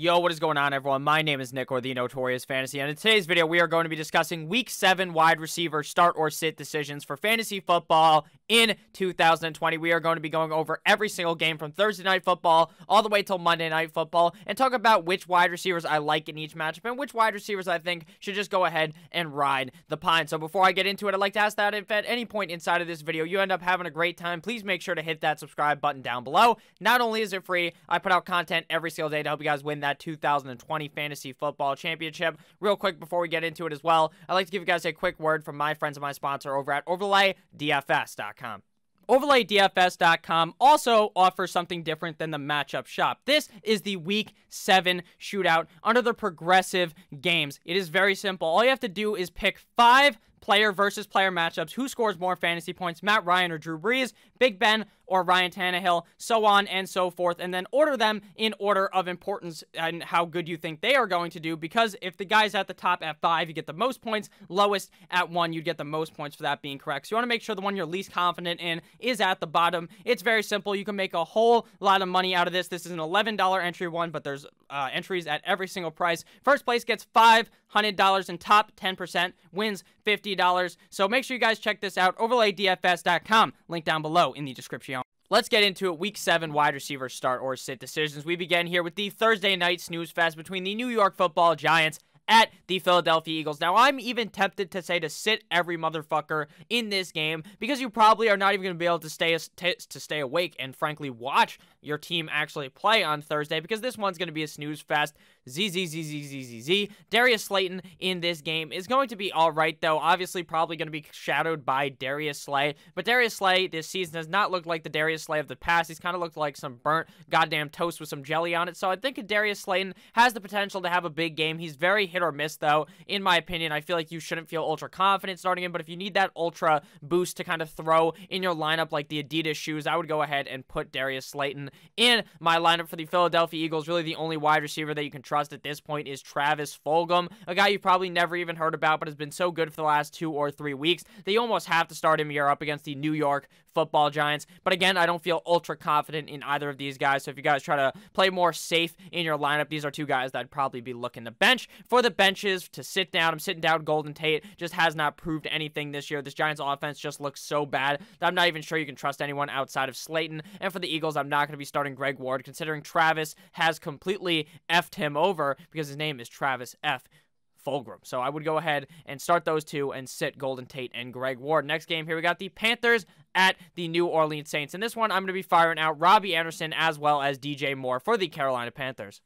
Yo, what is going on, everyone? My name is Nick, or the Notorious Fantasy, and in today's video, we are going to be discussing Week 7 wide receiver start or sit decisions for fantasy football in 2020. We are going to be going over every single game from Thursday Night Football all the way till Monday Night Football and talk about which wide receivers I like in each matchup and which wide receivers I think should just go ahead and ride the pine. So before I get into it, I'd like to ask that if at any point inside of this video you end up having a great time, please make sure to hit that subscribe button down below. Not only is it free, I put out content every single day to help you guys win that that 2020 Fantasy Football Championship. Real quick before we get into it as well, I'd like to give you guys a quick word from my friends and my sponsor over at OverlayDFS.com. OverlayDFS.com also offers something different than the matchup shop. This is the Week 7 shootout under the progressive games. It is very simple. All you have to do is pick five player versus player matchups. Who scores more fantasy points, Matt Ryan or Drew Brees, Big Ben or Ryan Tannehill, so on and so forth, and then order them in order of importance and how good you think they are going to do. Because if the guy's at the top at five, you get the most points, lowest at one, you'd get the most points for that being correct. So you want to make sure the one you're least confident in is at the bottom. It's very simple. You can make a whole lot of money out of this. This is an $11 entry one, but there's uh, entries at every single price. First place gets $500 and top 10% wins $50. So make sure you guys check this out. OverlayDFS.com. Link down below in the description. Let's get into it. Week 7 wide receiver start or sit decisions. We begin here with the Thursday night snooze fest between the New York football Giants at the Philadelphia Eagles. Now, I'm even tempted to say to sit every motherfucker in this game because you probably are not even going to be able to stay to stay awake and frankly watch your team actually play on Thursday because this one's going to be a snooze fest. Z Z Z Z Z Z Z. Darius Slayton in this game is going to be all right though. Obviously, probably going to be shadowed by Darius Slay, but Darius Slay this season has not looked like the Darius Slay of the past. He's kind of looked like some burnt goddamn toast with some jelly on it. So I think Darius Slayton has the potential to have a big game. He's very hit or miss though. In my opinion, I feel like you shouldn't feel ultra confident starting him, but if you need that ultra boost to kind of throw in your lineup like the Adidas shoes, I would go ahead and put Darius Slayton in my lineup for the Philadelphia Eagles. Really the only wide receiver that you can trust at this point is Travis Fulgham, a guy you've probably never even heard about, but has been so good for the last two or three weeks that you almost have to start him here up against the New York football giants. But again, I don't feel ultra confident in either of these guys. So if you guys try to play more safe in your lineup, these are two guys that I'd probably be looking to bench. For the benches to sit down, I'm sitting down Golden Tate. Just has not proved anything this year. This Giants offense just looks so bad that I'm not even sure you can trust anyone outside of Slayton. And for the Eagles, I'm not going to be starting Greg Ward, considering Travis has completely effed him over because his name is Travis F. Fulgham. So I would go ahead and start those two and sit Golden Tate and Greg Ward. Next game here, we got the Panthers at the New Orleans Saints. And this one, I'm going to be firing out Robbie Anderson as well as DJ Moore for the Carolina Panthers.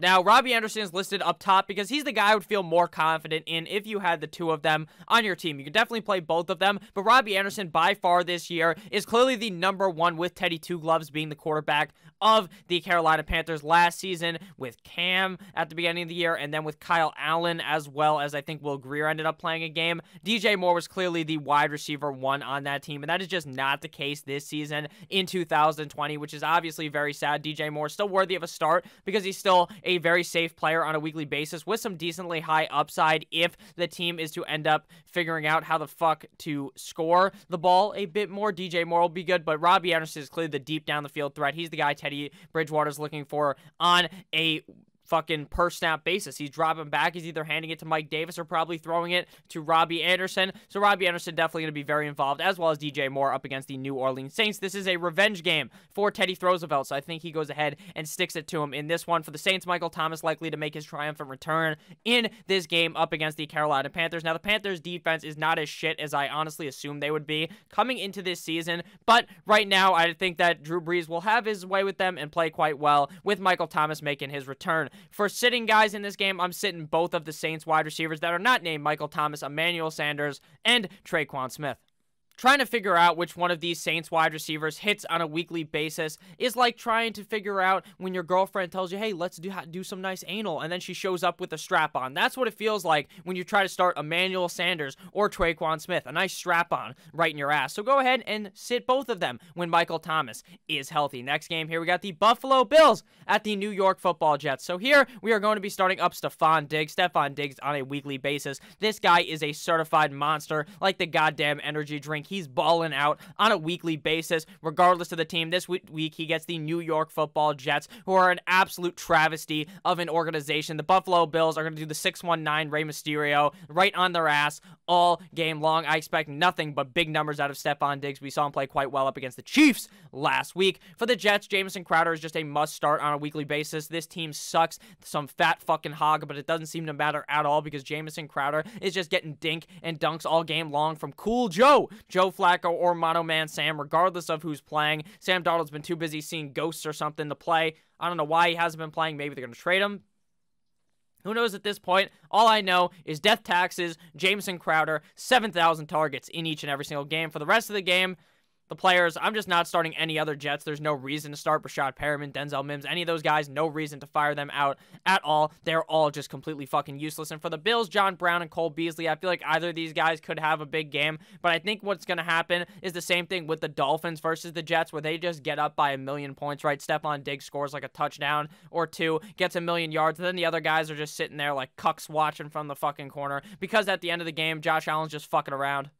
Now, Robbie Anderson is listed up top because he's the guy I would feel more confident in if you had the two of them on your team. You can definitely play both of them, but Robbie Anderson, by far this year, is clearly the number one with Teddy Two Gloves being the quarterback of the Carolina Panthers last season with Cam at the beginning of the year and then with Kyle Allen as well as I think Will Grier ended up playing a game. DJ Moore was clearly the wide receiver one on that team, and that is just not the case this season in 2020, which is obviously very sad. DJ Moore still worthy of a start because he's still a very safe player on a weekly basis with some decently high upside if the team is to end up figuring out how the fuck to score the ball a bit more. DJ Moore will be good, but Robbie Anderson is clearly the deep down the field threat. He's the guy Teddy Bridgewater's looking for on a fucking per snap basis. He's dropping back. He's either handing it to Mike Davis or probably throwing it to Robbie Anderson. So Robbie Anderson definitely going to be very involved, as well as DJ Moore up against the New Orleans Saints. This is a revenge game for Teddy Roosevelt, so I think he goes ahead and sticks it to him in this one. For the Saints, Michael Thomas likely to make his triumphant return in this game up against the Carolina Panthers. Now, the Panthers' defense is not as shit as I honestly assumed they would be coming into this season, but right now, I think that Drew Brees will have his way with them and play quite well with Michael Thomas making his return. For sitting guys in this game, I'm sitting both of the Saints wide receivers that are not named Michael Thomas, Emmanuel Sanders, and Tre'Quan Smith. Trying to figure out which one of these Saints wide receivers hits on a weekly basis is like trying to figure out when your girlfriend tells you, hey, let's do, do some nice anal, and then she shows up with a strap on. That's what it feels like when you try to start Emmanuel Sanders or Tre'Quan Smith, a nice strap on right in your ass. So go ahead and sit both of them when Michael Thomas is healthy. Next game here, we got the Buffalo Bills at the New York Football Jets. So here we are going to be starting up Stefon Diggs. Stefon Diggs on a weekly basis. This guy is a certified monster, like the goddamn energy drink he's balling out on a weekly basis, regardless of the team. This week, he gets the New York football Jets, who are an absolute travesty of an organization. The Buffalo Bills are going to do the 619 Rey Mysterio right on their ass all game long. I expect nothing but big numbers out of Stefon Diggs. We saw him play quite well up against the Chiefs last week. For the Jets, Jamison Crowder is just a must start on a weekly basis. This team sucks. Some fat fucking hog, but it doesn't seem to matter at all because Jamison Crowder is just getting dink and dunks all game long from Cool Joe, Joe Flacco, or Mono Man Sam, regardless of who's playing. Sam Darnold's been too busy seeing ghosts or something to play. I don't know why he hasn't been playing. Maybe they're going to trade him. Who knows at this point? All I know is death taxes, Jamison Crowder, 7,000 targets in each and every single game. For the rest of the game, the players. I'm just not starting any other Jets. There's no reason to start Breshad Perriman, Denzel Mims, any of those guys. No reason to fire them out at all. They're all just completely fucking useless. And for the Bills, John Brown and Cole Beasley, I feel like either of these guys could have a big game. But I think what's going to happen is the same thing with the Dolphins versus the Jets, where they just get up by a million points, right? Stefon Diggs scores like a touchdown or two, gets a million yards. And then the other guys are just sitting there like cucks watching from the fucking corner because at the end of the game, Josh Allen's just fucking around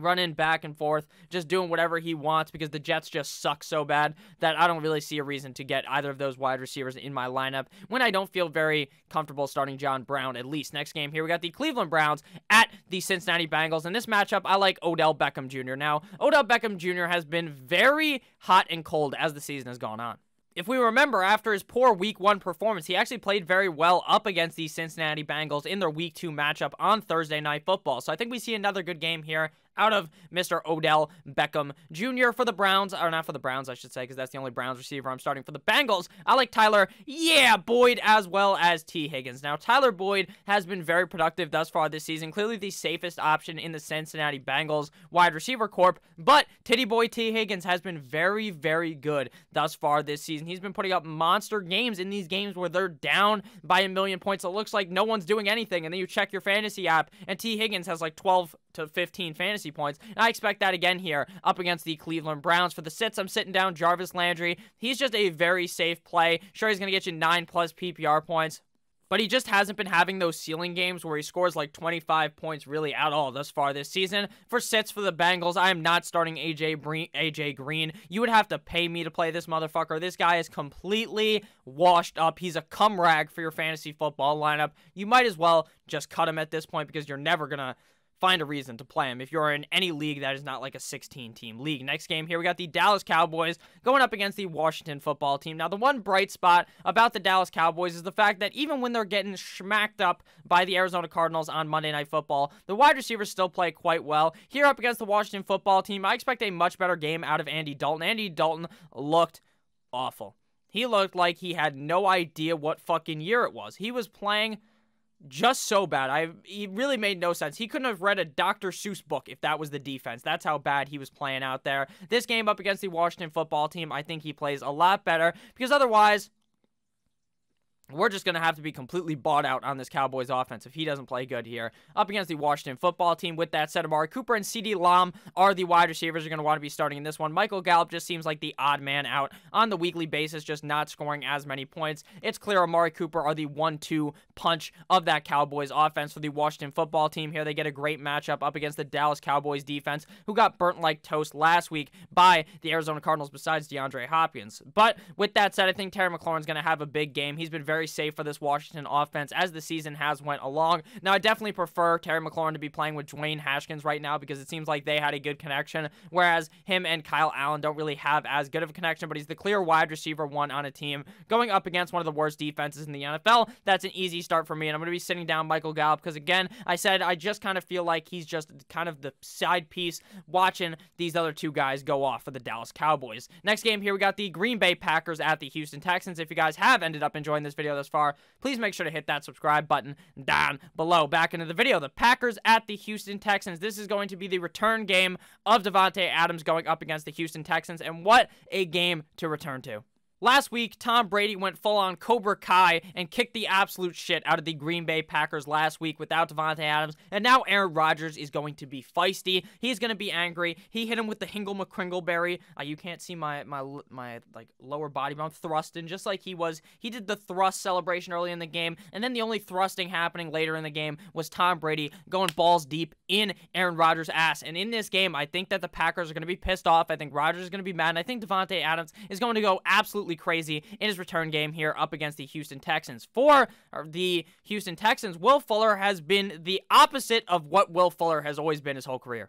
running back and forth, just doing whatever he wants because the Jets just suck so bad that I don't really see a reason to get either of those wide receivers in my lineup when I don't feel very comfortable starting John Brown at least. Next game here, we got the Cleveland Browns at the Cincinnati Bengals. In this matchup, I like Odell Beckham Jr. Now, Odell Beckham Jr. has been very hot and cold as the season has gone on. If we remember, after his poor week one performance, he actually played very well up against the Cincinnati Bengals in their week two matchup on Thursday Night Football. So I think we see another good game here out of Mr. Odell Beckham Jr. for the Browns, or not for the Browns, I should say, because that's the only Browns receiver I'm starting for the Bengals. I like Tyler, yeah, Boyd, as well as Tee Higgins. Now, Tyler Boyd has been very productive thus far this season, clearly the safest option in the Cincinnati Bengals wide receiver corp, but Titty Boy Tee Higgins has been very, very good thus far this season. He's been putting up monster games in these games where they're down by a million points. It looks like no one's doing anything, and then you check your fantasy app, and Tee Higgins has like 12 to 15 fantasy points. And I expect that again here up against the Cleveland Browns. For the sits, I'm sitting down Jarvis Landry. He's just a very safe play. Sure, he's going to get you 9 plus PPR points. But he just hasn't been having those ceiling games where he scores like 25 points really at all thus far this season. For sits for the Bengals, I am not starting AJ Green, AJ Green. You would have to pay me to play this motherfucker. This guy is completely washed up. He's a cum rag for your fantasy football lineup. You might as well just cut him at this point because you're never going to find a reason to play him if you're in any league that is not like a 16 team league. Next game here, we got the Dallas Cowboys going up against the Washington football team. Now, the one bright spot about the Dallas Cowboys is the fact that even when they're getting smacked up by the Arizona Cardinals on Monday Night Football, the wide receivers still play quite well. Here up against the Washington football team, I expect a much better game out of Andy Dalton. Andy Dalton looked awful. He looked like he had no idea what fucking year it was. He was playing just so bad. I he really made no sense. He couldn't have read a Dr. Seuss book if that was the defense. That's how bad he was playing out there. This game up against the Washington football team, I think he plays a lot better because otherwise we're just going to have to be completely bought out on this Cowboys offense if he doesn't play good here. Up against the Washington football team. With that said, Amari Cooper and CeeDee Lamb are the wide receivers you're going to want to be starting in this one. Michael Gallup just seems like the odd man out on the weekly basis, just not scoring as many points. It's clear Amari Cooper are the one-two punch of that Cowboys offense for the Washington football team here. They get a great matchup up against the Dallas Cowboys defense, who got burnt like toast last week by the Arizona Cardinals besides DeAndre Hopkins. But with that said, I think Terry McLaurin's going to have a big game. He's been very very safe for this Washington offense as the season has went along. Now, I definitely prefer Terry McLaurin to be playing with Dwayne Haskins right now because it seems like they had a good connection, whereas him and Kyle Allen don't really have as good of a connection, but he's the clear wide receiver one on a team going up against one of the worst defenses in the NFL. That's an easy start for me, and I'm going to be sitting down Michael Gallup because, again, I said I just kind of feel like he's just kind of the side piece watching these other two guys go off for the Dallas Cowboys. Next game here, we got the Green Bay Packers at the Houston Texans. If you guys have ended up enjoying this video, video thus far, please make sure to hit that subscribe button down below. Back into the video, the Packers at the Houston Texans. This is going to be the return game of Davante Adams going up against the Houston Texans, and what a game to return to. Last week, Tom Brady went full on Cobra Kai and kicked the absolute shit out of the Green Bay Packers last week without Davante Adams. And now Aaron Rodgers is going to be feisty. He's going to be angry. He hit him with the Hingle McCringleberry. Uh, you can't see my my my like lower body, but I'm thrusting just like he was. He did the thrust celebration early in the game, and then the only thrusting happening later in the game was Tom Brady going balls deep in Aaron Rodgers' ass. And in this game, I think that the Packers are going to be pissed off. I think Rodgers is going to be mad. And I think Davante Adams is going to go absolutely absolutely crazy in his return game here up against the Houston Texans. For the Houston Texans, Will Fuller has been the opposite of what Will Fuller has always been his whole career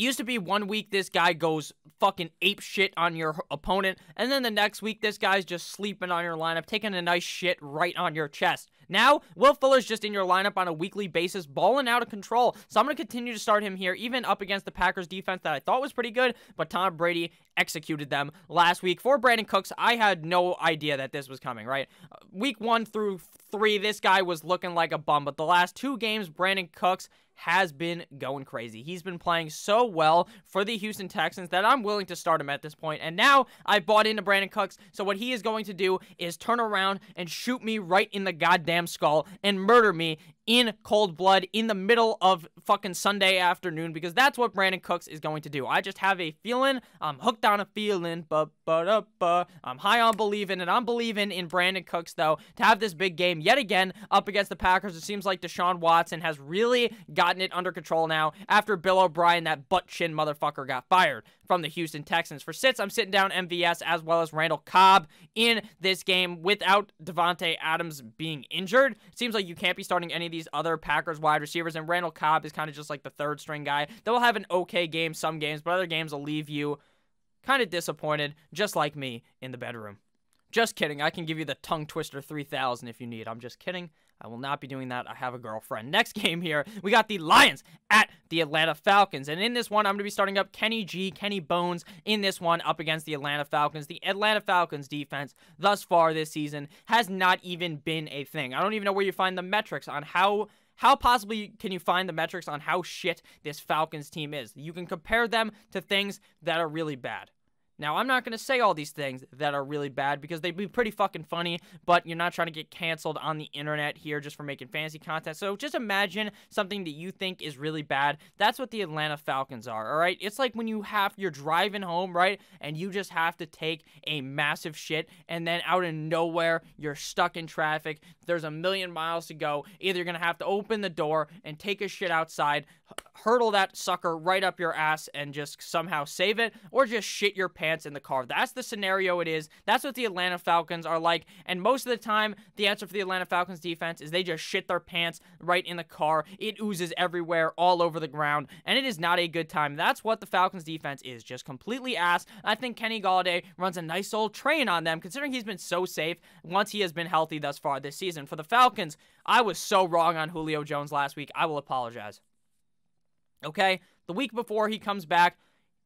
used to be one week this guy goes fucking ape shit on your opponent, and then the next week this guy's just sleeping on your lineup, taking a nice shit right on your chest. Now, Will Fuller's just in your lineup on a weekly basis, balling out of control. So I'm going to continue to start him here, even up against the Packers defense that I thought was pretty good, but Tom Brady executed them last week. For Brandin Cooks, I had no idea that this was coming, right? Week one through three, this guy was looking like a bum, but the last two games, Brandin Cooks has been going crazy. He's been playing so well for the Houston Texans that I'm willing to start him at this point. And now I bought into Brandin Cooks. So what he is going to do is turn around and shoot me right in the goddamn skull and murder me in cold blood in the middle of fucking Sunday afternoon because that's what Brandin Cooks is going to do. I just have a feeling. I'm hooked on a feeling. But I'm high on believing, and I'm believing in Brandin Cooks though to have this big game yet again up against the Packers. It seems like Deshaun Watson has really gotten it under control now after Bill O'Brien, that butt chin motherfucker, got fired from the Houston Texans. For sits, I'm sitting down MVS as well as Randall Cobb in this game without Davante Adams being injured. It seems like you can't be starting any of these other Packers wide receivers, and Randall Cobb is kind of just like the third string guy. They'll have an okay game some games, but other games will leave you kind of disappointed, just like me in the bedroom. Just kidding. I can give you the tongue twister 3000 if you need. I'm just kidding. I will not be doing that. I have a girlfriend. Next game here, we got the Lions at the Atlanta Falcons. And in this one, I'm going to be starting up Kenny G, Kenny Bones in this one up against the Atlanta Falcons. The Atlanta Falcons defense thus far this season has not even been a thing. I don't even know where you find the metrics on how how possibly can you find the metrics on how shit this Falcons team is? You can compare them to things that are really bad. Now, I'm not going to say all these things that are really bad because they'd be pretty fucking funny, but you're not trying to get canceled on the internet here just for making fantasy content. So just imagine something that you think is really bad. That's what the Atlanta Falcons are, all right? It's like when you have, you're driving home, right? And you just have to take a massive shit, and then out of nowhere, you're stuck in traffic. There's a million miles to go. Either you're going to have to open the door and take a shit outside, hurdle that sucker right up your ass and just somehow save it, or just shit your pants in the car. That's the scenario it is. That's what the Atlanta Falcons are like. And most of the time, the answer for the Atlanta Falcons defense is they just shit their pants right in the car. It oozes everywhere, all over the ground, and it is not a good time. That's what the Falcons defense is, just completely ass. I think Kenny Golladay runs a nice old train on them, considering he's been so safe once he has been healthy thus far this season. For the Falcons, I was so wrong on Julio Jones last week. I will apologize. Okay? The week before he comes back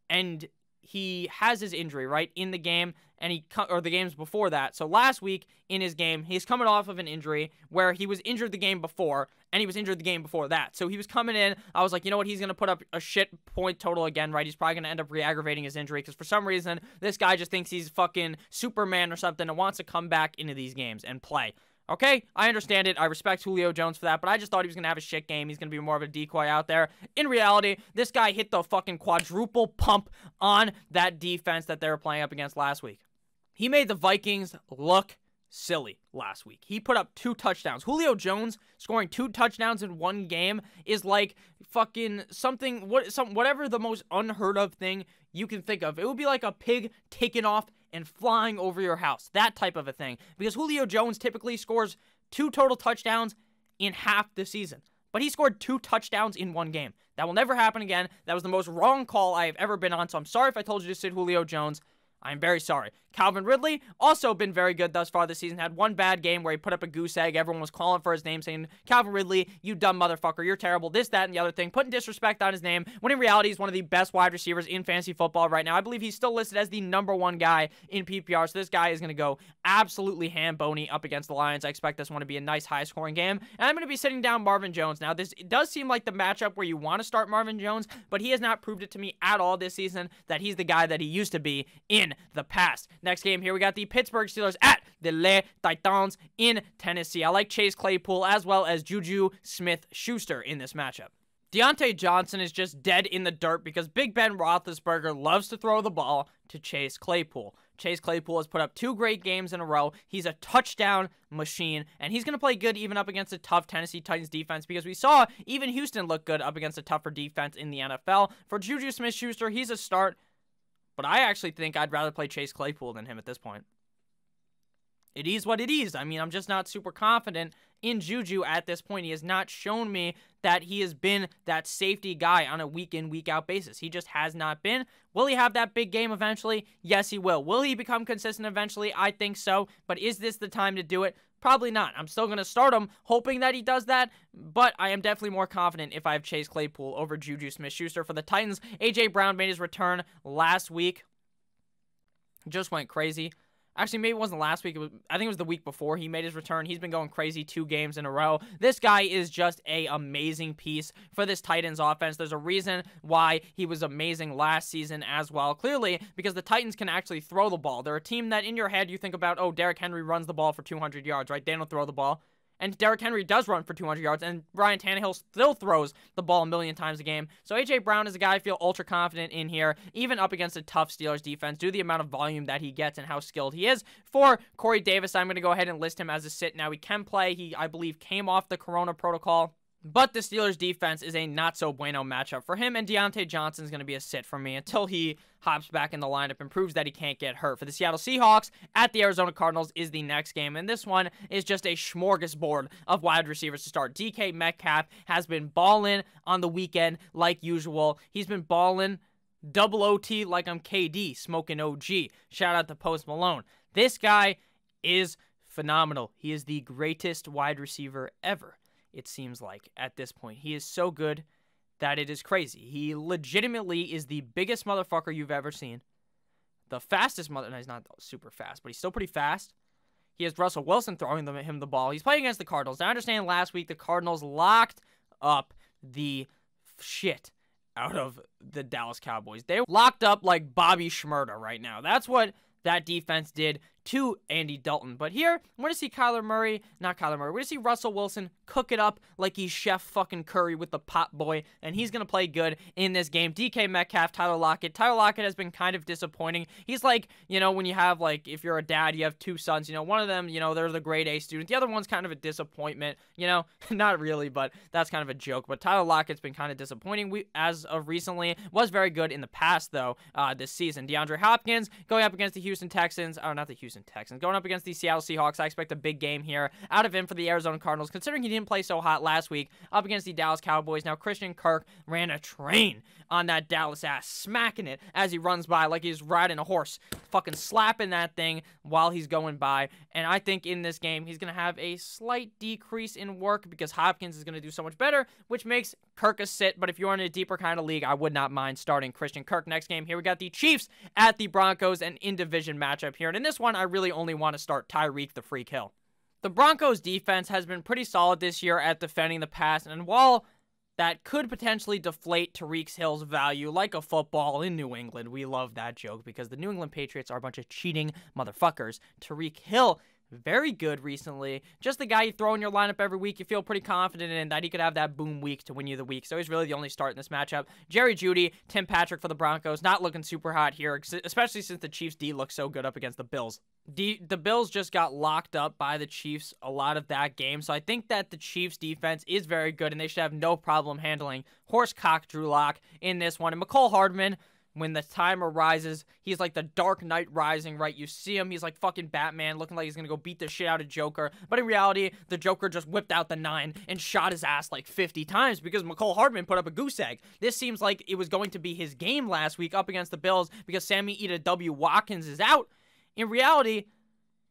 and he has his injury, right, in the game, and he or the games before that. So last week in his game, he's coming off of an injury where he was injured the game before, and he was injured the game before that. So he was coming in. I was like, you know what? He's gonna put up a shit point total again, right? He's probably gonna end up re-aggravating his injury because for some reason this guy just thinks he's fucking Superman or something and wants to come back into these games and play. Okay, I understand it. I respect Julio Jones for that, but I just thought he was going to have a shit game. He's going to be more of a decoy out there. In reality, this guy hit the fucking quadruple pump on that defense that they were playing up against last week. He made the Vikings look silly last week. He put up two touchdowns. Julio Jones scoring two touchdowns in one game is like fucking something what some whatever the most unheard of thing you can think of. It would be like a pig taking off and flying over your house. That type of a thing. Because Julio Jones typically scores two total touchdowns in half the season. But he scored two touchdowns in one game. That will never happen again. That was the most wrong call I have ever been on. So I'm sorry if I told you to sit Julio Jones. I'm very sorry. Calvin Ridley, also been very good thus far this season. Had one bad game where he put up a goose egg. Everyone was calling for his name, saying, Calvin Ridley, you dumb motherfucker, you're terrible, this, that, and the other thing, putting disrespect on his name, when in reality, he's one of the best wide receivers in fantasy football right now. I believe he's still listed as the number one guy in PPR, so this guy is going to go absolutely ham bony up against the Lions. I expect this one to be a nice high scoring game. And I'm going to be sitting down Marvin Jones. Now, this does seem like the matchup where you want to start Marvin Jones, but he has not proved it to me at all this season that he's the guy that he used to be in the past. Next game here, we got the Pittsburgh Steelers at the Le Titans in Tennessee. I like Chase Claypool as well as Juju Smith Schuster in this matchup. Diontae Johnson is just dead in the dirt because Big Ben Roethlisberger loves to throw the ball to Chase Claypool. Chase Claypool has put up two great games in a row. He's a touchdown machine, and he's going to play good even up against a tough Tennessee Titans defense because we saw even Houston look good up against a tougher defense in the NFL. For Juju Smith Schuster, he's a start, but I actually think I'd rather play Chase Claypool than him at this point it is what it is. I mean, I'm just not super confident in Juju at this point. He has not shown me that he has been that safety guy on a week in, week out basis. He just has not been. Will he have that big game eventually? Yes, he will. Will he become consistent eventually? I think so. But is this the time to do it? Probably not. I'm still going to start him, hoping that he does that, but I am definitely more confident if I have Chase Claypool over Juju Smith Schuster for the Titans. A.J. Brown made his return last week. Just went crazy. Actually, maybe it wasn't last week. Was, I think it was the week before he made his return. He's been going crazy two games in a row. This guy is just a amazing piece for this Titans offense. There's a reason why he was amazing last season as well. Clearly, because the Titans can actually throw the ball. They're a team that in your head you think about, oh, Derrick Henry runs the ball for 200 yards, right? They don't throw the ball. And Derrick Henry does run for 200 yards, and Ryan Tannehill still throws the ball a million times a game. So A.J. Brown is a guy I feel ultra confident in here, even up against a tough Steelers defense, due to the amount of volume that he gets and how skilled he is. For Corey Davis, I'm going to go ahead and list him as a sit. Now, he can play. He, I believe, came off the Corona protocol. But the Steelers defense is a not so bueno matchup for him, and Diontae Johnson is going to be a sit for me until he hops back in the lineup and proves that he can't get hurt. For the Seattle Seahawks at the Arizona Cardinals is the next game, and this one is just a smorgasbord of wide receivers to start. DK Metcalf has been balling on the weekend like usual. He's been balling double OT like I'm KD, smoking OG. Shout out to Post Malone. This guy is phenomenal. He is the greatest wide receiver ever it seems like, at this point. He is so good that it is crazy. He legitimately is the biggest motherfucker you've ever seen. The fastest mother. No, he's not super fast, but he's still pretty fast. He has Russell Wilson throwing them at him the ball. He's playing against the Cardinals. I understand last week the Cardinals locked up the shit out of the Dallas Cowboys. They're locked up like Bobby Shmurda right now. That's what that defense did to Andy Dalton. But here, we're going to see Kyler Murray, not Kyler Murray, we're going to see Russell Wilson cook it up like he's Chef fucking Curry with the pot boy, and he's going to play good in this game. DK Metcalf, Tyler Lockett. Tyler Lockett has been kind of disappointing. He's like, you know, when you have, like, if you're a dad, you have two sons, you know, one of them, you know, they're the grade A student. The other one's kind of a disappointment, you know, not really, but that's kind of a joke. But Tyler Lockett's been kind of disappointing we, as of recently. Was very good in the past, though, uh, this season. DeAndre Hopkins going up against the Houston Texans, oh, not the Houston Texans, going up against the Seattle Seahawks. I expect a big game here out of him for the Arizona Cardinals, considering he didn't play so hot last week up against the Dallas Cowboys. Now, Christian Kirk ran a train on that Dallas ass, smacking it as he runs by like he's riding a horse, fucking slapping that thing while he's going by. And I think in this game, he's going to have a slight decrease in work because Hopkins is going to do so much better, which makes Kirk a sit. But if you're in a deeper kind of league, I would not mind starting Christian Kirk next game. Here we got the Chiefs at the Broncos, an in division matchup here. And in this one, I really only want to start Tyreek the Freak Hill. The Broncos defense has been pretty solid this year at defending the pass, and while that could potentially deflate Tyreek Hill's value like a football in New England. We love that joke because the New England Patriots are a bunch of cheating motherfuckers. Tyreek Hill very good recently. Just the guy you throw in your lineup every week, you feel pretty confident in that he could have that boom week to win you the week. So he's really the only start in this matchup. Jerry Jeudy, Tim Patrick for the Broncos, not looking super hot here, especially since the Chiefs D looks so good up against the Bills. D- the Bills just got locked up by the Chiefs a lot of that game, so I think that the Chiefs defense is very good and they should have no problem handling Horsecock Drew Lock in this one. And Mecole Hardman, when the time arises. He's like the Dark Knight Rising, right? You see him, he's like fucking Batman, looking like he's gonna go beat the shit out of Joker. But in reality, the Joker just whipped out the nine and shot his ass like 50 times because Mecole Hardman put up a goose egg. This seems like it was going to be his game last week up against the Bills because Sammy Ida W. Watkins is out. In reality,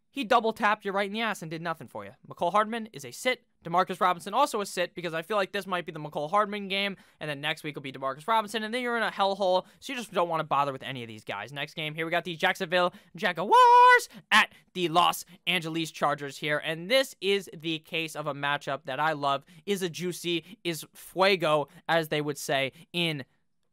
he double tapped you right in the ass and did nothing for you. Mecole Hardman is a sit. Demarcus Robinson also a sit because I feel like this might be the Mecole Hardman game, and then next week will be Demarcus Robinson, and then you're in a hellhole, so you just don't want to bother with any of these guys. Next game, here we got the Jacksonville Jaguars at the Los Angeles Chargers here, and this is the case of a matchup that I love. Is a juicy, is fuego, as they would say in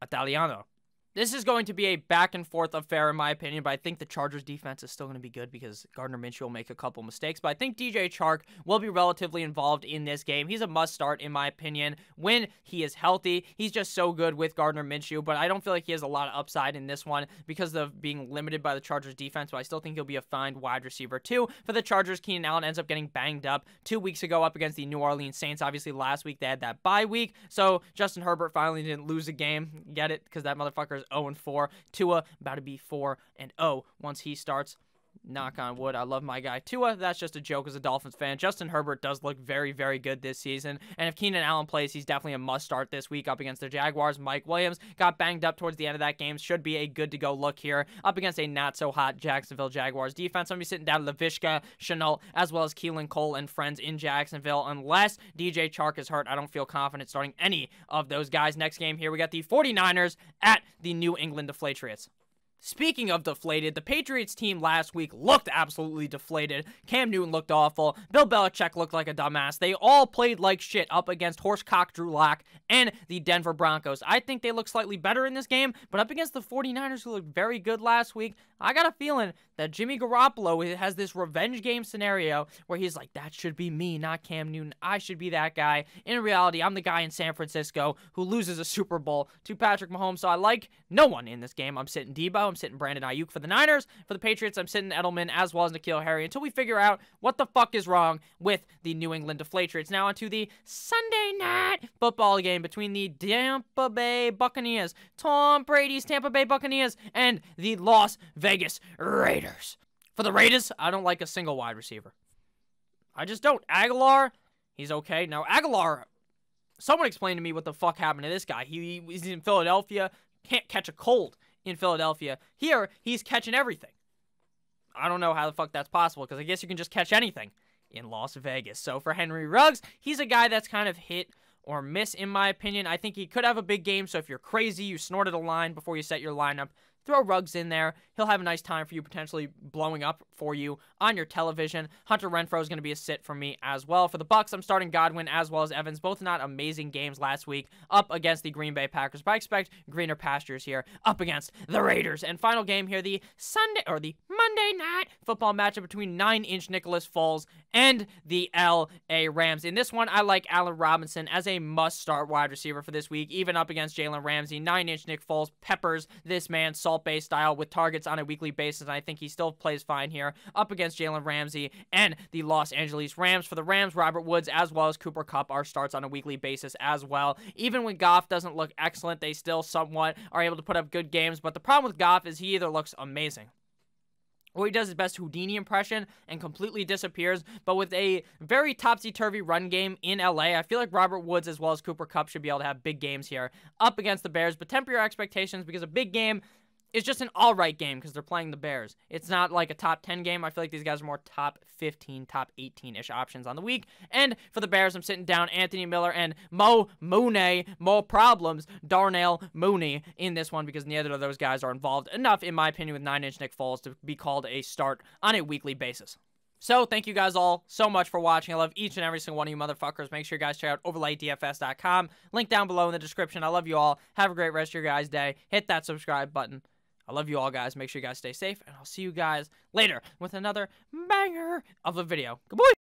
Italiano. This is going to be a back and forth affair, in my opinion, but I think the Chargers defense is still going to be good because Gardner Minshew will make a couple mistakes. But I think DJ Chark will be relatively involved in this game. He's a must start, in my opinion, when he is healthy. He's just so good with Gardner Minshew, but I don't feel like he has a lot of upside in this one because of being limited by the Chargers defense. But I still think he'll be a fine wide receiver, too. For the Chargers, Keenan Allen ends up getting banged up two weeks ago up against the New Orleans Saints. Obviously, last week they had that bye week, so Justin Herbert finally didn't lose a game. Get it? Because that motherfucker is 0 4. Tua about to be 4 and 0 once he starts knock on wood. I love my guy Tua. That's just a joke as a Dolphins fan. Justin Herbert does look very, very good this season. And if Keenan Allen plays, he's definitely a must start this week up against the Jaguars. Mike Williams got banged up towards the end of that game. Should be a good to go look here up against a not so hot Jacksonville Jaguars defense. I'm going to be sitting down Laviska, Shenault, as well as Keelan Cole and friends in Jacksonville. Unless DJ Chark is hurt, I don't feel confident starting any of those guys. Next game here, we got the 49ers at the New England Deflatriots. Speaking of deflated, the Patriots team last week looked absolutely deflated. Cam Newton looked awful. Bill Belichick looked like a dumbass. They all played like shit up against Horsecock Drew Lock and the Denver Broncos. I think they look slightly better in this game, but up against the 49ers who looked very good last week, I got a feeling that Jimmy Garoppolo has this revenge game scenario where he's like, that should be me, not Cam Newton. I should be that guy. In reality, I'm the guy in San Francisco who loses a Super Bowl to Patrick Mahomes. So I like no one in this game. I'm sitting Deebo. I'm sitting Brandon Aiyuk for the Niners. For the Patriots, I'm sitting Edelman as well as N'Keal Harry until we figure out what the fuck is wrong with the New England Deflatriots. Now onto the Sunday night football game between the Tampa Bay Buccaneers, Tom Brady's Tampa Bay Buccaneers, and the Las Vegas Raiders. For the Raiders, I don't like a single wide receiver. I just don't. Agholor, he's okay. Now, Agholor, someone explain to me what the fuck happened to this guy. He, he's in Philadelphia, can't catch a cold in Philadelphia. Here, he's catching everything. I don't know how the fuck that's possible because I guess you can just catch anything in Las Vegas. So for Henry Ruggs, he's a guy that's kind of hit or miss in my opinion. I think he could have a big game. So if you're crazy, you snorted a line before you set your lineup, throw Ruggs in there. He'll have a nice time for you, potentially blowing up for you on your television. Hunter Renfrow is going to be a sit for me as well. For the Bucks, I'm starting Godwin as well as Evans. Both not amazing games last week up against the Green Bay Packers, but I expect greener pastures here up against the Raiders. And final game here, the Sunday or the Monday night football matchup between nine-inch Nicholas Foles and the LA Rams. In this one, I like Allen Robinson as a must-start wide receiver for this week, even up against Jalen Ramsey. Nine-inch Nick Foles peppers this man Salt Bae style with targets on a weekly basis, and I think he still plays fine here up against Jalen Ramsey and the Los Angeles Rams. For the Rams, Robert Woods as well as Cooper Kupp are starts on a weekly basis as well. Even when Goff doesn't look excellent, they still somewhat are able to put up good games, but the problem with Goff is he either looks amazing or he does his best Houdini impression and completely disappears. But with a very topsy turvy run game in LA, I feel like Robert Woods as well as Cooper Kupp should be able to have big games here up against the Bears. But temper your expectations because a big game it's just an all right game because they're playing the Bears. It's not like a top 10 game. I feel like these guys are more top 15, top 18 ish options on the week. And for the Bears, I'm sitting down Anthony Miller and Mo Mooney, more problems, Darnell Mooney in this one because neither of those guys are involved enough, in my opinion, with 9 inch Nick Foles to be called a start on a weekly basis. So, thank you guys all so much for watching. I love each and every single one of you motherfuckers. Make sure you guys check out overlaydfs.com. Link down below in the description. I love you all. Have a great rest of your guys' day. Hit that subscribe button. I love you all, guys. Make sure you guys stay safe, and I'll see you guys later with another banger of a video. Goodbye.